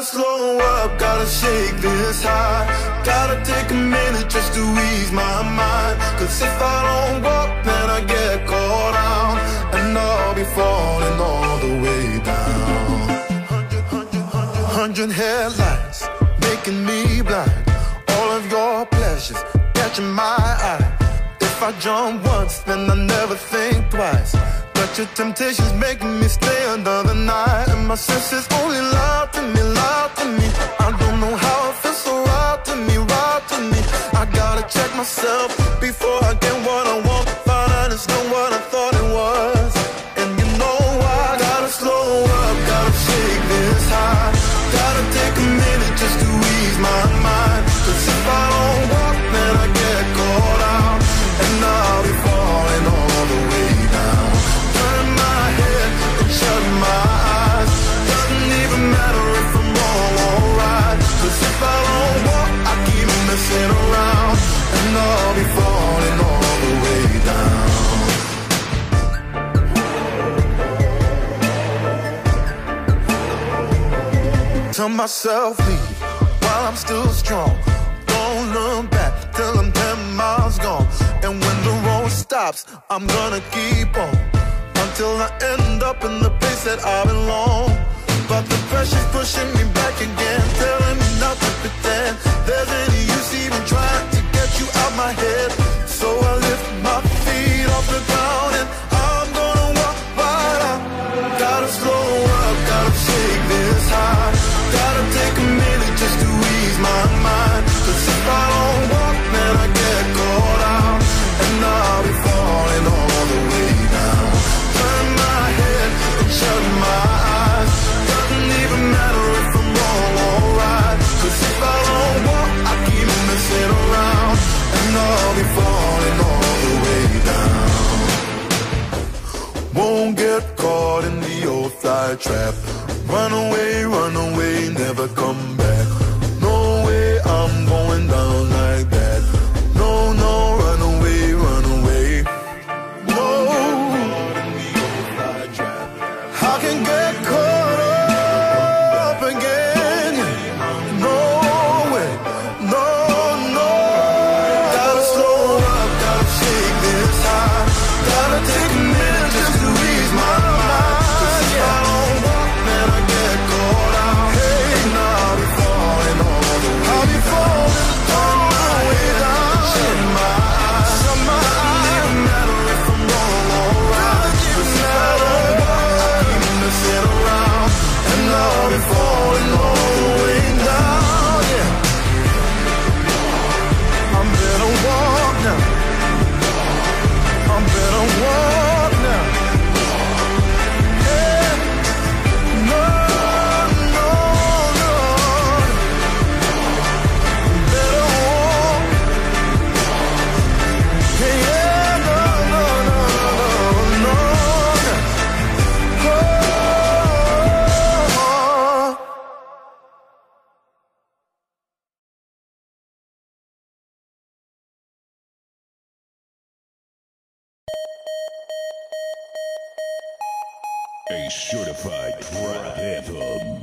Gotta slow up, gotta shake this high. Gotta take a minute just to ease my mind. Cause if I don't walk, then I get caught out. And I'll be falling all the way down. Hundred, hundred, hundred, hundred headlights making me blind. All of your pleasures catching my eye. If I jump once, then I never think twice. But your temptation's making me stay another night. And my senses only lie to me, lie to me. I don't know how it feels so right to me, right to me. I gotta check myself Tell myself leave while I'm still strong. Don't look back till I'm 10 miles gone. And when the road stops, I'm gonna keep on until I end up in the place that I belong. I'll be falling all the way down. Won't get caught in the old fly trap. Run away, run away, never come back. A certified rap anthem.